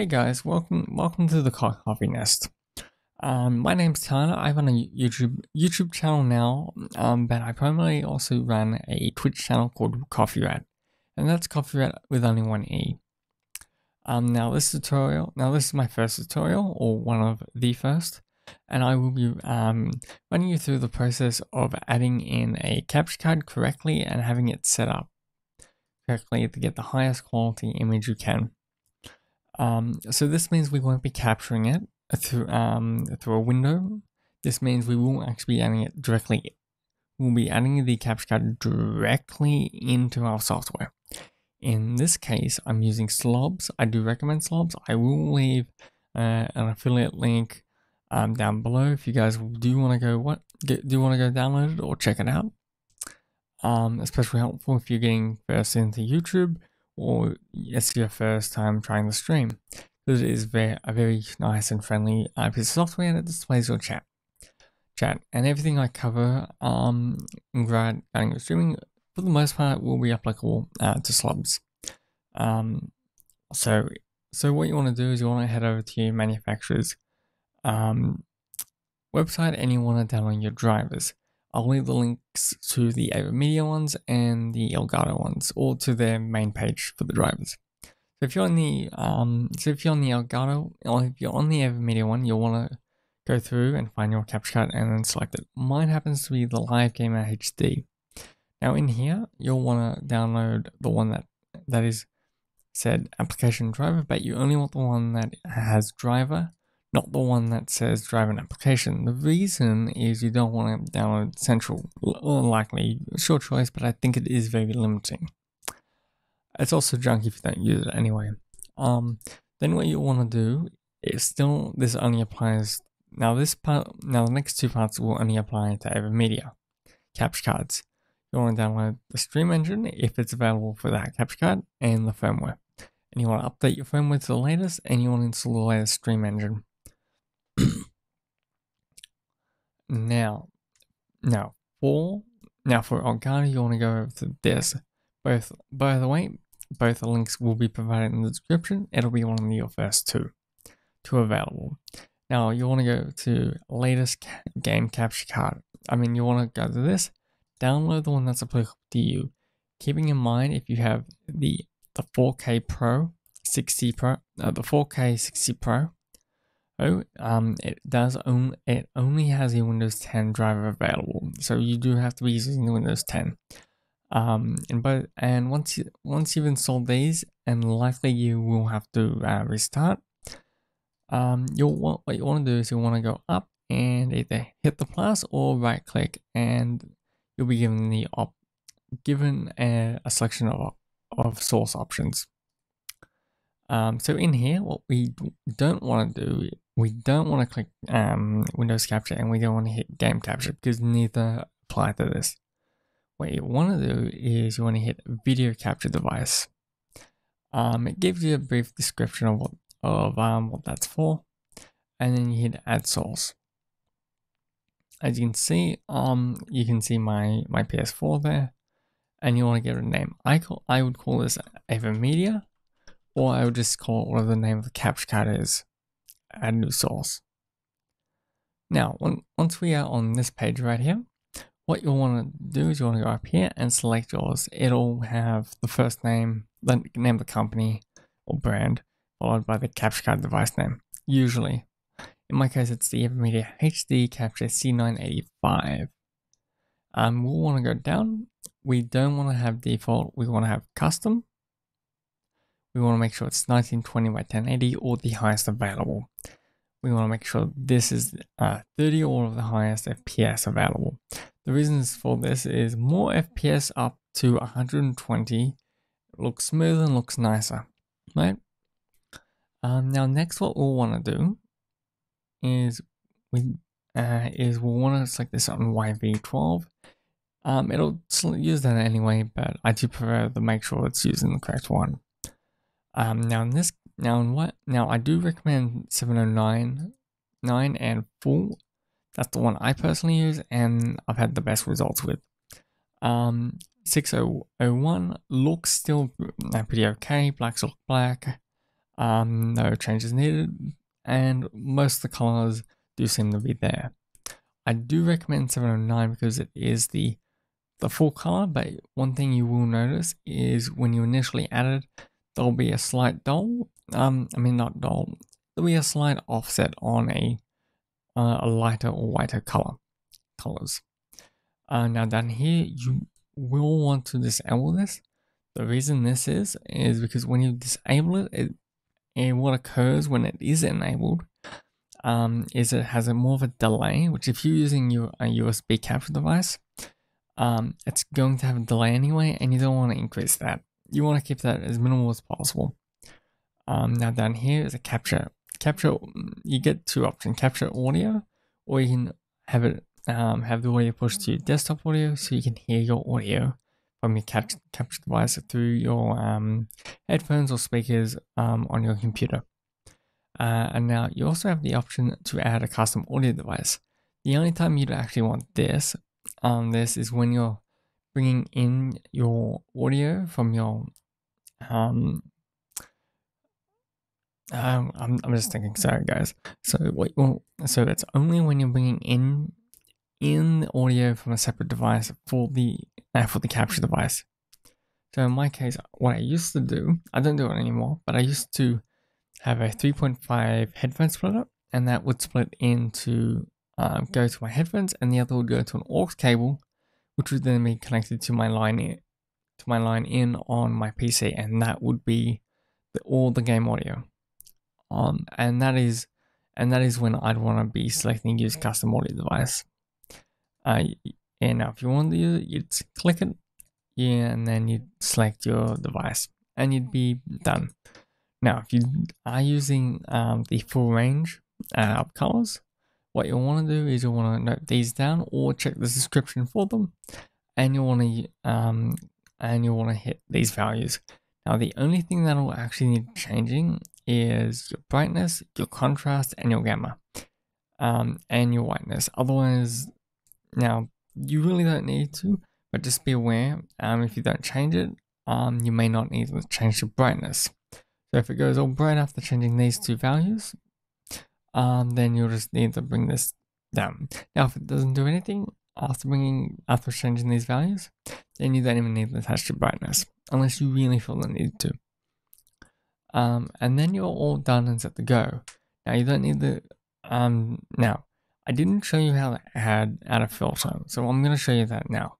Hey guys, welcome welcome to the Coffee Nest. Um, my name's Tyler. I run a YouTube YouTube channel now, um, but I primarily also run a Twitch channel called Cofferat, and that's Cofferat with only one e. Um, now this tutorial, now this is my first tutorial or one of the first, and I will be um running you through the process of adding in a capture card correctly and having it set up correctly to get the highest quality image you can. Um, so this means we won't be capturing it through um, through a window. This means we will actually be adding it directly. We'll be adding the capture card directly into our software. In this case, I'm using Slobs. I do recommend Slobs. I will leave uh, an affiliate link um, down below if you guys do want to go what do you want to go download it or check it out. Um, especially helpful if you're getting first into YouTube or it's your first time trying the stream because it is very, a very nice and friendly uh, piece of software and it displays your chat. Chat and everything I cover um, regarding streaming for the most part will be applicable uh, to slobs. Um, so, so what you want to do is you want to head over to your manufacturer's um, website and you want to download your drivers. I'll leave the links to the AverMedia ones and the Elgato ones, or to their main page for the drivers. So if you're on the um, so if you're on the Elgato, or if you're on the AverMedia one, you'll want to go through and find your capture card and then select it. Mine happens to be the Live Gamer HD. Now in here, you'll want to download the one that that is said application driver, but you only want the one that has driver not the one that says drive an application. The reason is you don't want to download Central. Likely, sure choice, but I think it is very limiting. It's also junk if you don't use it anyway. Um, then what you want to do is still this only applies now. This part now the next two parts will only apply to AverMedia capture cards. You want to download the Stream Engine if it's available for that capture card and the firmware. And you want to update your firmware to the latest, and you want to install the latest Stream Engine. Now, now for now for Elgato, you want to go to this. Both, by the way, both the links will be provided in the description. It'll be one of your first two, two available. Now you want to go to latest ca game capture card. I mean, you want to go to this, download the one that's applicable to you. Keeping in mind if you have the the 4K Pro 60 Pro, uh, the 4K 60 Pro, Oh, um, it does only it only has a Windows 10 driver available, so you do have to be using the Windows 10. Um, and but and once you once you've installed these, and likely you will have to uh, restart. Um, you'll want what you want to do is you want to go up and either hit the plus or right click, and you'll be given the op given a, a selection of of source options. Um, so in here, what we don't want to do we don't want to click um, Windows Capture and we don't want to hit Game Capture because neither apply to this. What you want to do is you want to hit Video Capture Device. Um, it gives you a brief description of what of um, what that's for, and then you hit Add Source. As you can see, um, you can see my my PS4 there, and you want to give it a name. I call I would call this AverMedia, or I would just call it whatever the name of the capture card is add new source. Now, once we are on this page right here, what you'll want to do is you want to go up here and select yours. It'll have the first name, the name of the company or brand, followed by the capture card device name. Usually, in my case, it's the AverMedia HD Capture C985. Um, we'll want to go down. We don't want to have default. We want to have custom we want to make sure it's 1920 by 1080 or the highest available. We want to make sure this is uh, 30 or of the highest FPS available. The reasons for this is more FPS up to 120 looks smoother and looks nicer, right? Um, now next what we'll want to do is we uh, is we'll want to select this on YV12. Um, it'll use that anyway, but I do prefer to make sure it's using the correct one. Um, now in this, now in what, now I do recommend 709 9 and full. That's the one I personally use and I've had the best results with. Um, 6001 looks still pretty okay. Blacks look black. Um, no changes needed, and most of the colors do seem to be there. I do recommend 709 because it is the the full color, but one thing you will notice is when you initially add it, there'll be a slight dull, um, I mean not dull, there'll be a slight offset on a uh, a lighter or whiter color colors. Uh, now down here, you will want to disable this. The reason this is, is because when you disable it, it, what occurs when it is enabled um, is it has a more of a delay, which if you're using your a USB capture device, um, it's going to have a delay anyway, and you don't want to increase that. You want to keep that as minimal as possible. Um, now down here is a capture. Capture, you get two options: capture audio, or you can have it um, have the audio pushed to your desktop audio, so you can hear your audio from your capture, capture device through your um, headphones or speakers um, on your computer. Uh, and now you also have the option to add a custom audio device. The only time you'd actually want this, um, this is when you're bringing in your audio from your um, um I'm, I'm just thinking sorry guys. So what well, so that's only when you're bringing in in the audio from a separate device for the uh, for the capture device. So in my case what I used to do I don't do it anymore but I used to have a 3.5 headphone splitter, and that would split into um, go to my headphones, and the other would go to an aux cable, which would then be connected to my line in, to my line in on my PC, and that would be the, all the game audio. Um, and that is and that is when I'd want to be selecting use custom audio device. Uh, and now if you want to use it, you'd click it, yeah, and then you'd select your device, and you'd be done. Now, if you are using um, the full range uh, of colors, what you'll want to do is you'll want to note these down or check the description for them, and you'll want to um, and you'll want to hit these values. Now, the only thing that will actually need changing is your brightness, your contrast, and your gamma, um, and your whiteness. Otherwise, now you really don't need to, but just be aware. Um, if you don't change it, um, you may not need to change the brightness. So if it goes all bright after changing these two values, um, then you'll just need to bring this down. Now, if it doesn't do anything after bringing after changing these values, then you don't even need to attach to brightness unless you really feel the need to. Um, and then you're all done and set to go. Now you don't need the um. Now I didn't show you how to add add a filter, so I'm going to show you that now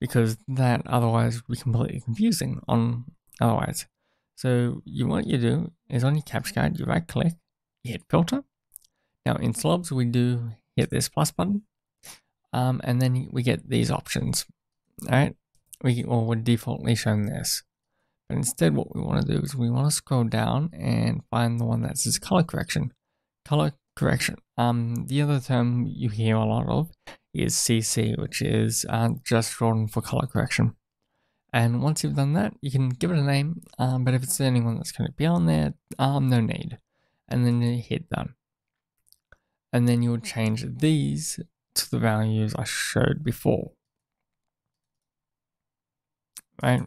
because that otherwise would be completely confusing on otherwise. So you what you do is on your capture card, you right click, you hit filter. Now in slobs, we do hit this plus button, um, and then we get these options. All right, we or we're defaultly shown this, but instead what we want to do is we want to scroll down and find the one that says color correction. Color correction. Um, the other term you hear a lot of is CC, which is uh, just shortened for color correction. And once you've done that, you can give it a name, um, but if it's the only one that's going to be on there, um, no need. And then you hit done. And then you'll change these to the values I showed before. Right?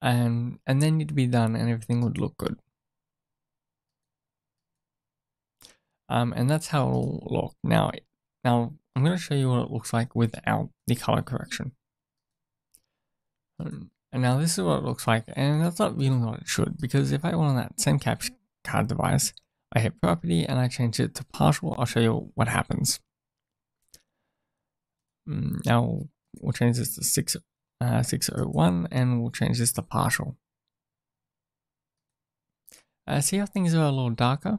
And, and then you'd be done and everything would look good. Um, and that's how it'll look. Now, now I'm going to show you what it looks like without the color correction. Um, and now this is what it looks like, and that's not really what it should, because if I went on that same capture card device, I hit property and I change it to partial, I'll show you what happens. Mm, now we'll change this to 6, uh, 601 and we'll change this to partial. Uh, see how things are a little darker?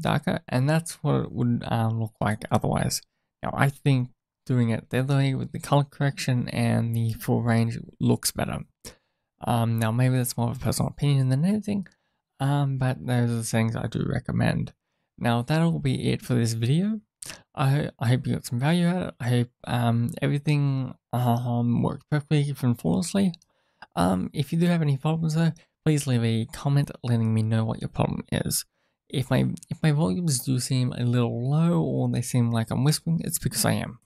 darker, and that's what it would uh, look like otherwise. Now, I think doing it the other way with the color correction and the full range looks better. Um, now, maybe that's more of a personal opinion than anything, um, but those are the things I do recommend. Now, that'll be it for this video. I, I hope you got some value out of it. I hope um, everything um, worked perfectly and flawlessly. Um, if you do have any problems though, please leave a comment letting me know what your problem is if my if my volumes do seem a little low or they seem like I'm whispering, it's because I am.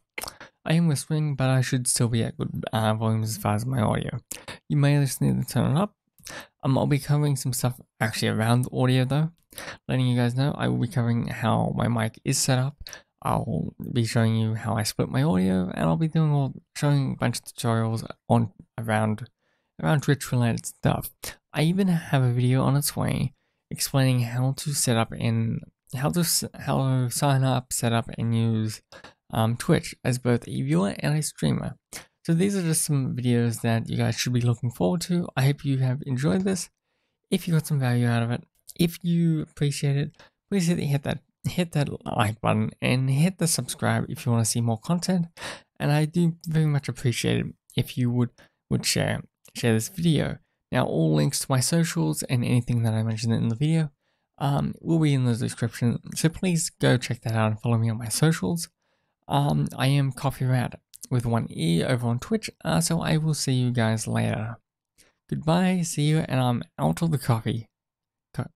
I am whispering, but I should still be at good uh, volumes as far as my audio. You may just need to turn it up Um, I'll be covering some stuff actually around audio though. Letting you guys know, I will be covering how my mic is set up. I'll be showing you how I split my audio, and I'll be doing all showing a bunch of tutorials on around around Twitch related stuff. I even have a video on its way explaining how to set up in how to how to sign up, set up, and use um, Twitch as both a viewer and a streamer. So these are just some videos that you guys should be looking forward to. I hope you have enjoyed this. If you got some value out of it, if you appreciate it, please hit, hit that hit that like button and hit the subscribe if you want to see more content. And I do very much appreciate it if you would would share share this video. Now all links to my socials and anything that I mentioned in the video um, will be in the description. So please go check that out and follow me on my socials. Um, I am Cofferat with one E over on Twitch, uh, so I will see you guys later. Goodbye, see you, and I'm out of the coffee.